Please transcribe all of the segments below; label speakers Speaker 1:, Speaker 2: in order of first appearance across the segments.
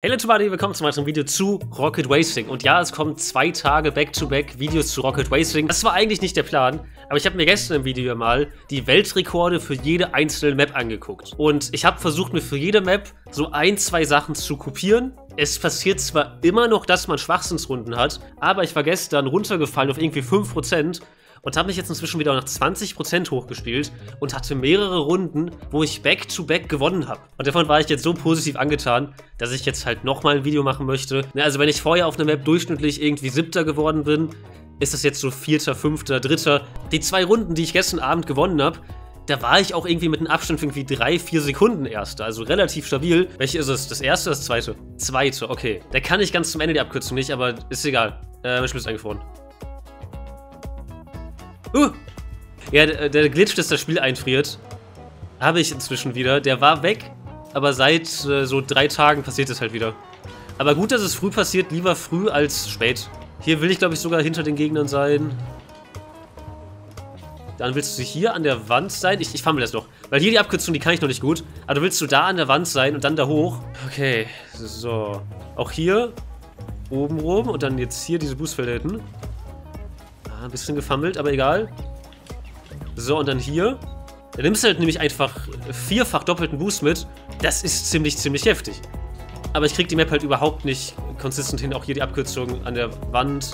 Speaker 1: Hey Leute, willkommen zu weiteren Video zu Rocket Racing. Und ja, es kommen zwei Tage Back-to-Back -back Videos zu Rocket Racing. Das war eigentlich nicht der Plan, aber ich habe mir gestern im Video mal die Weltrekorde für jede einzelne Map angeguckt. Und ich habe versucht, mir für jede Map so ein, zwei Sachen zu kopieren. Es passiert zwar immer noch, dass man Schwachsinnsrunden hat, aber ich war gestern runtergefallen auf irgendwie 5% und habe mich jetzt inzwischen wieder nach 20% hochgespielt und hatte mehrere Runden, wo ich Back-to-Back -back gewonnen habe. Und davon war ich jetzt so positiv angetan, dass ich jetzt halt nochmal ein Video machen möchte. Also wenn ich vorher auf einer Map durchschnittlich irgendwie Siebter geworden bin, ist das jetzt so Vierter, Fünfter, Dritter. Die zwei Runden, die ich gestern Abend gewonnen habe, da war ich auch irgendwie mit einem Abstand von irgendwie drei, vier Sekunden erster. Also relativ stabil. Welche ist es? Das erste oder das zweite? Zweite, okay. Da kann ich ganz zum Ende die Abkürzung nicht, aber ist egal. Äh, mein Spiel ist eingefroren. Uh! Ja, der, der Glitch, dass das Spiel einfriert, habe ich inzwischen wieder. Der war weg, aber seit äh, so drei Tagen passiert es halt wieder. Aber gut, dass es früh passiert, lieber früh als spät. Hier will ich, glaube ich, sogar hinter den Gegnern sein. Dann willst du hier an der Wand sein. Ich, ich fammel das noch. Weil hier die Abkürzung, die kann ich noch nicht gut. Aber du willst du da an der Wand sein und dann da hoch. Okay, so. Auch hier oben rum und dann jetzt hier diese Boostfelder hinten. Ein bisschen gefummelt, aber egal. So, und dann hier. Da nimmst du halt nämlich einfach vierfach doppelten Boost mit. Das ist ziemlich, ziemlich heftig. Aber ich krieg die Map halt überhaupt nicht konsistent hin. Auch hier die Abkürzung an der Wand.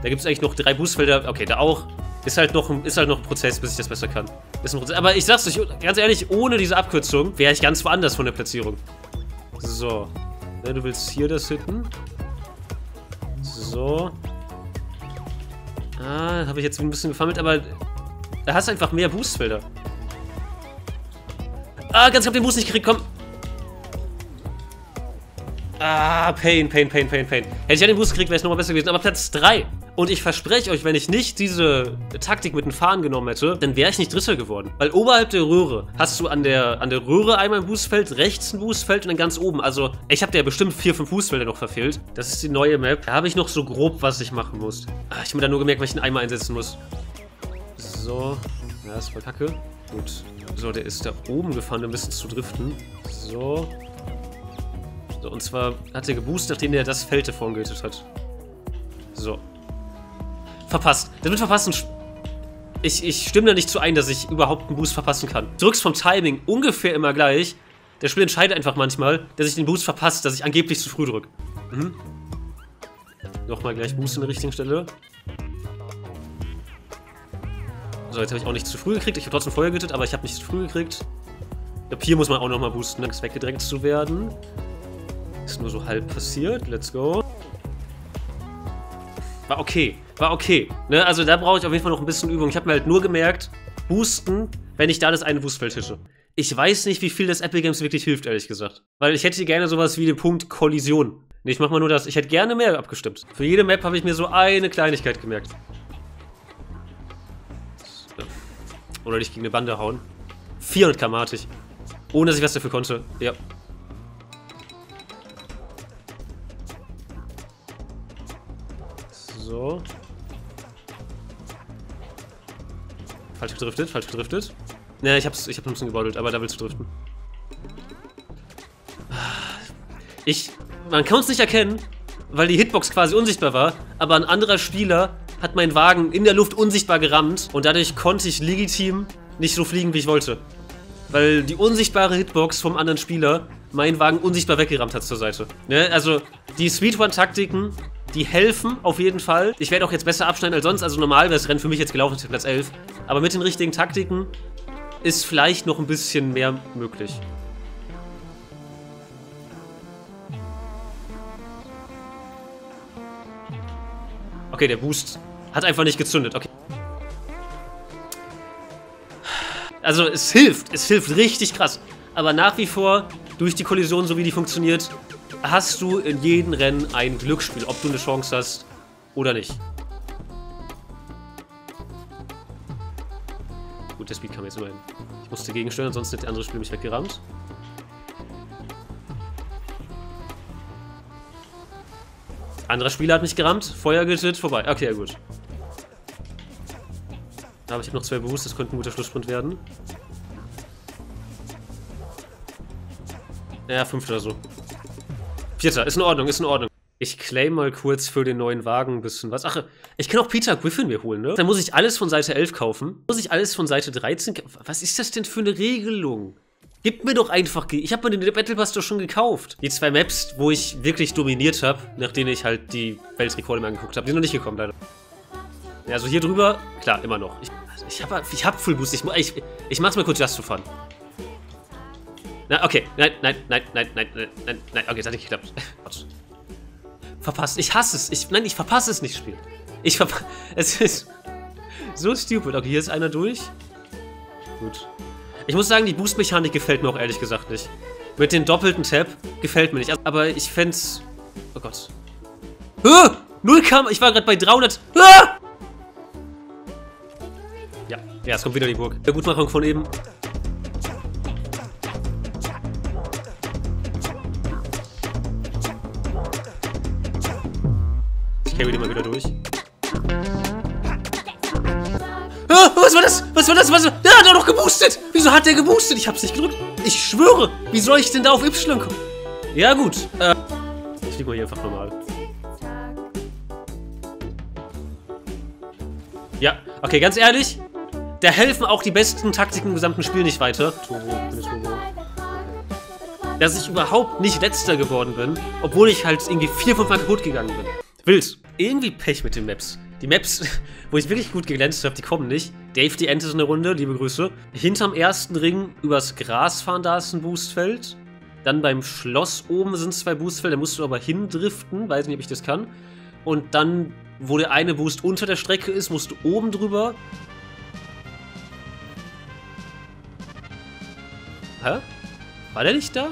Speaker 1: Da gibt es eigentlich noch drei Boostfelder. Okay, da auch. Ist halt, noch, ist halt noch ein Prozess, bis ich das besser kann. Ist ein Prozess. Aber ich sag's euch, ganz ehrlich, ohne diese Abkürzung wäre ich ganz woanders von der Platzierung. So. Ja, du willst hier das hitten. So. Habe ich jetzt ein bisschen gefammelt, aber da hast du einfach mehr Boostfelder. Ah, ganz knapp den Boost nicht gekriegt, komm. Ah, Pain, Pain, Pain, Pain, Pain. Hätte ich ja den Boost gekriegt, wäre es nochmal besser gewesen. Aber Platz 3. Und ich verspreche euch, wenn ich nicht diese Taktik mit den Fahnen genommen hätte, dann wäre ich nicht Dritter geworden. Weil oberhalb der Röhre hast du an der, an der Röhre einmal ein Boostfeld, rechts ein Boostfeld und dann ganz oben. Also, ich habe ja bestimmt vier, fünf Boostfelder noch verfehlt. Das ist die neue Map. Da habe ich noch so grob, was ich machen muss. Ah, ich habe mir dann nur gemerkt, einen Eimer einsetzen muss. So. Ja, ist voll kacke. Gut. So, der ist da oben gefahren, um ein bisschen zu driften. So. So, und zwar hat er geboostet, nachdem er das Feld davor getötet hat. So. Verpasst. Das wird verpassen. Ich, ich stimme da nicht zu ein, dass ich überhaupt einen Boost verpassen kann. Du drückst vom Timing ungefähr immer gleich. Der Spiel entscheidet einfach manchmal, dass ich den Boost verpasse, dass ich angeblich zu früh drücke. Mhm. Nochmal gleich Boost an der richtigen Stelle. So, jetzt habe ich auch nicht zu früh gekriegt. Ich habe trotzdem Feuer getötet, aber ich habe nicht zu früh gekriegt. Ich glaube, hier muss man auch nochmal boosten, um weggedrängt zu werden. Ist nur so halb passiert. Let's go. War okay. War okay. Ne? Also da brauche ich auf jeden Fall noch ein bisschen Übung. Ich habe mir halt nur gemerkt, boosten, wenn ich da das eine Boostfeld hitte. Ich weiß nicht, wie viel das Epic Games wirklich hilft, ehrlich gesagt. Weil ich hätte gerne sowas wie den Punkt Kollision. Nee, ich mach mal nur das. Ich hätte gerne mehr abgestimmt. Für jede Map habe ich mir so eine Kleinigkeit gemerkt. Oder dich gegen eine Bande hauen. 400 km Ohne dass ich was dafür konnte. Ja. So. Falsch gedriftet, falsch gedriftet. Ne, ich hab's, ich hab ein bisschen gebaudelt, aber da willst du driften. Ich, man kann es nicht erkennen, weil die Hitbox quasi unsichtbar war, aber ein anderer Spieler hat meinen Wagen in der Luft unsichtbar gerammt und dadurch konnte ich legitim nicht so fliegen, wie ich wollte. Weil die unsichtbare Hitbox vom anderen Spieler meinen Wagen unsichtbar weggerammt hat zur Seite. Ne? Also die Sweet One-Taktiken die helfen auf jeden Fall. Ich werde auch jetzt besser abschneiden als sonst. Also normal wäre das Rennen für mich jetzt gelaufen für Platz 11. Aber mit den richtigen Taktiken ist vielleicht noch ein bisschen mehr möglich. Okay, der Boost hat einfach nicht gezündet. Okay. Also es hilft. Es hilft richtig krass. Aber nach wie vor, durch die Kollision, so wie die funktioniert, hast du in jedem Rennen ein Glücksspiel, ob du eine Chance hast oder nicht. Gut, der Speed kam jetzt immerhin. Ich musste gegensteuern, sonst hätte der andere Spiel mich weggerammt. Anderer Spieler hat mich gerammt, Feuer getötet, vorbei. Okay, ja gut. Aber ich habe noch zwei bewusst, das könnte ein guter Schlusssprint werden. Ja, fünf oder so. Vierter, ist in Ordnung, ist in Ordnung. Ich claim mal kurz für den neuen Wagen ein bisschen was. Ach, ich kann auch Peter Griffin mir holen, ne? Dann muss ich alles von Seite 11 kaufen. Muss ich alles von Seite 13 Was ist das denn für eine Regelung? Gib mir doch einfach... Ich habe mir den Battle Pass doch schon gekauft. Die zwei Maps, wo ich wirklich dominiert habe, nachdem ich halt die Weltrekorde mir angeguckt habe, die sind noch nicht gekommen, leider. Ja, also hier drüber, klar, immer noch. Ich, ich habe ich hab Full Boost. Ich, ich, ich mach's mal kurz just to fun. Na, okay. Nein, nein, nein, nein, nein, nein, nein. Okay, das hat nicht geklappt. Verpasst. Ich hasse es. Ich, nein, ich verpasse es nicht, Spiel. Ich verpasse... Es ist so stupid. Okay, hier ist einer durch. Gut. Ich muss sagen, die Boost-Mechanik gefällt mir auch ehrlich gesagt nicht. Mit dem doppelten Tab gefällt mir nicht. Aber ich fände Oh Gott. Ah! Null kam... Ich war gerade bei 300... Ah! Ja. Ja, es kommt wieder die Burg. Der Gutmachung von eben. Carry den mal wieder durch. Ah, was war das? Was war das? Was war das? Der hat doch geboostet! Wieso hat der geboostet? Ich hab's nicht gedrückt. Ich schwöre! Wie soll ich denn da auf Y kommen? Ja, gut. Äh, ich fliege mal hier einfach normal. Ja, okay, ganz ehrlich. Da helfen auch die besten Taktiken im gesamten Spiel nicht weiter. Turbo, Turbo. Dass ich überhaupt nicht letzter geworden bin, obwohl ich halt irgendwie vier, fünf Mal kaputt gegangen bin. Wild. Irgendwie Pech mit den Maps. Die Maps, wo ich wirklich gut geglänzt habe, die kommen nicht. Dave die Ente ist eine Runde, liebe Grüße. Hinterm ersten Ring übers Gras fahren, da ist ein Boostfeld. Dann beim Schloss oben sind zwei Boostfelder, da musst du aber hindriften, weiß nicht, ob ich das kann. Und dann, wo der eine Boost unter der Strecke ist, musst du oben drüber. Hä? War der nicht da?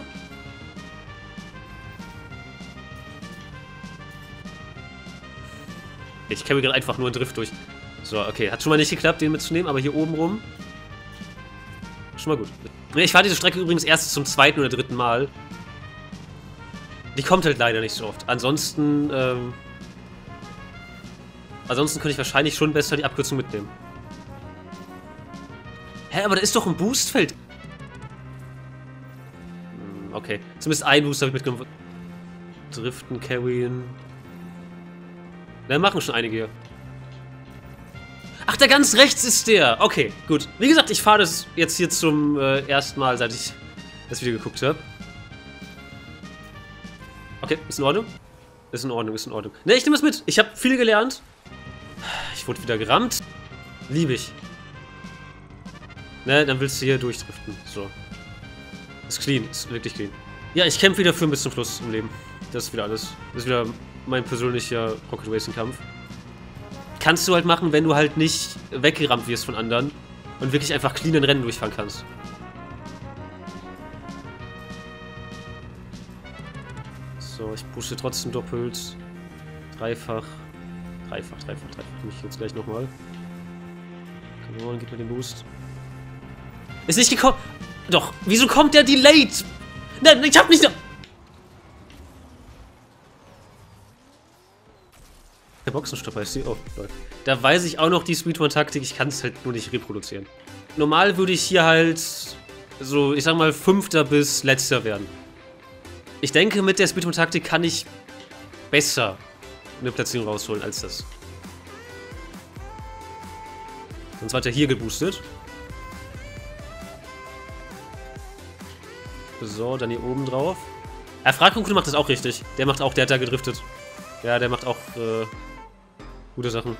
Speaker 1: Ich käme gerade einfach nur einen Drift durch. So, okay. Hat schon mal nicht geklappt, den mitzunehmen, aber hier oben rum. Schon mal gut. Ich fahre diese Strecke übrigens erst zum zweiten oder dritten Mal. Die kommt halt leider nicht so oft. Ansonsten, ähm... Ansonsten könnte ich wahrscheinlich schon besser die Abkürzung mitnehmen. Hä, aber da ist doch ein Boostfeld. Hm, okay. Zumindest ein Boost habe ich mitgenommen. Driften, carryen. Da machen schon einige. Ach, da ganz rechts ist der. Okay, gut. Wie gesagt, ich fahre das jetzt hier zum äh, ersten Mal, seit ich das Video geguckt habe. Okay, ist in Ordnung? Ist in Ordnung, ist in Ordnung. Ne, ich nehme es mit. Ich habe viel gelernt. Ich wurde wieder gerammt. Liebe ich. Ne, dann willst du hier durchdriften. So. Ist clean, ist wirklich clean. Ja, ich kämpfe wieder für ein bisschen Schluss im Leben. Das ist wieder alles. Das ist wieder mein persönlicher Rocket Racing Kampf. Kannst du halt machen, wenn du halt nicht weggerammt wirst von anderen und wirklich einfach clean Rennen durchfahren kannst. So, ich pushe trotzdem doppelt. Dreifach. Dreifach, dreifach, dreifach. Mich jetzt gleich nochmal. Come on, gib mir den Boost. Ist nicht gekommen. Doch, wieso kommt der delayed? Nein, ich hab nicht... Der Boxenstopper ist die. Oh, Leute. Da weiß ich auch noch die Speedrun-Taktik, ich kann es halt nur nicht reproduzieren. Normal würde ich hier halt so, ich sag mal, Fünfter bis Letzter werden. Ich denke, mit der Speedrun-Taktik kann ich besser eine Platzierung rausholen als das. Sonst hat er hier geboostet. So, dann hier oben drauf. Ja, Fragkunde macht das auch richtig. Der macht auch, der hat da gedriftet. Ja, der macht auch äh, Gute Sachen.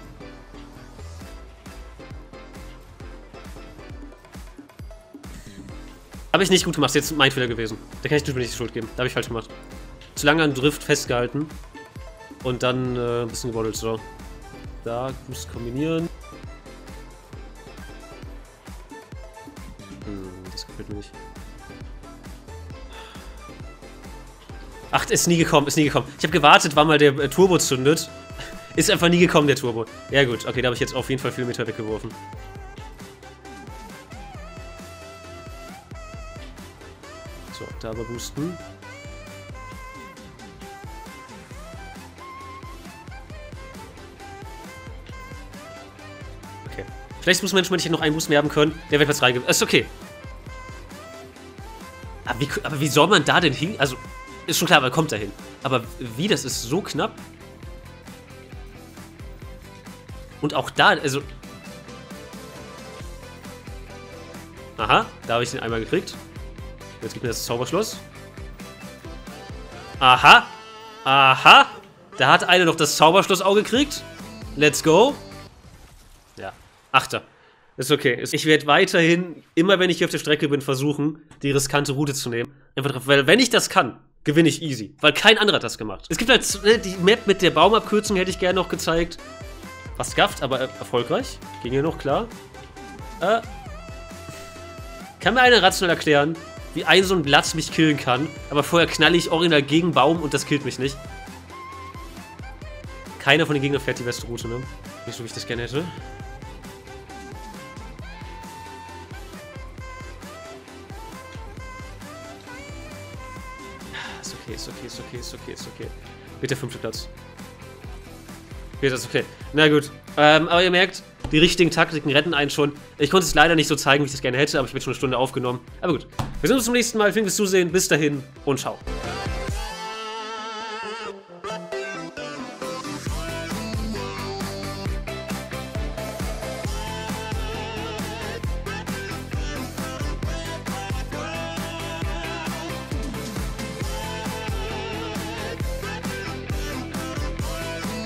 Speaker 1: Habe ich nicht gut gemacht, jetzt mein Fehler gewesen. Da kann ich mir nicht die Schuld geben. Da habe ich falsch gemacht. Zu lange an Drift festgehalten. Und dann äh, ein bisschen gewaddelt. So. Da, muss kombinieren. Hm, das gefällt mir nicht. Ach, ist nie gekommen, ist nie gekommen. Ich habe gewartet, wann mal der äh, Turbo zündet. Ist einfach nie gekommen, der Turbo. Ja gut, okay, da habe ich jetzt auf jeden Fall viel Meter weggeworfen. So, da aber boosten. Okay. Vielleicht muss manchmal nicht noch einen Boost mehr haben können. Der wird was reingeben. Ist okay. Aber wie, aber wie soll man da denn hin? Also, ist schon klar, man kommt dahin. Aber wie, das ist so knapp. Und auch da, also... Aha, da habe ich den einmal gekriegt. Jetzt gibt mir das Zauberschloss. Aha. Aha. Da hat einer noch das Zauberschloss auch gekriegt. Let's go. Ja, Achter. Ist okay. Ich werde weiterhin, immer wenn ich hier auf der Strecke bin, versuchen, die riskante Route zu nehmen. Einfach drauf, weil wenn ich das kann, gewinne ich easy. Weil kein anderer hat das gemacht. Es gibt halt ne, die Map mit der Baumabkürzung, hätte ich gerne noch gezeigt. Was gafft, aber erfolgreich. Ging hier noch klar. Äh, kann mir einer rational erklären, wie ein so ein Blatt mich killen kann, aber vorher knalle ich original gegen Baum und das killt mich nicht. Keiner von den Gegnern fährt die beste Route, ne? Nicht so, wie ich das gerne hätte. Ist okay, ist okay, ist okay, ist okay, ist okay. Bitte fünfter Platz. Okay, das ist okay. Na gut. Ähm, aber ihr merkt, die richtigen Taktiken retten einen schon. Ich konnte es leider nicht so zeigen, wie ich das gerne hätte, aber ich bin schon eine Stunde aufgenommen. Aber gut. Wir sehen uns zum nächsten Mal. Vielen Dank fürs Zusehen. Bis dahin und ciao.